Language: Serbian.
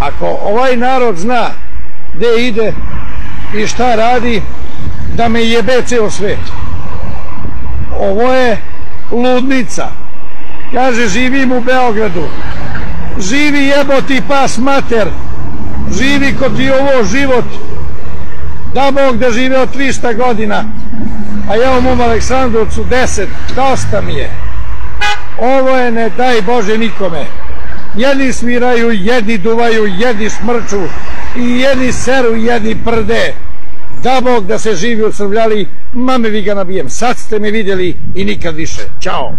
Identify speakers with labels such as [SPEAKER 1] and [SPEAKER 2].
[SPEAKER 1] Ako ovaj narod zna gde ide i šta radi, da me jebe ceo svet. Ovo je ludnica. Kaže, živim u Beogradu. Živi jeboti pas mater. Živi ko ti ovo život. Da Bog da žive od 300 godina. A ja u mom Aleksandrovcu 10. Dosta mi je. Ovo je ne daj Bože nikome. Jedni sviraju, jedni duvaju, jedni šmrču i jedni seru, jedni prde. Da Bog da se živi u Srbljali, mame vi ga nabijem. Sad ste me vidjeli i nikad više. Ćao!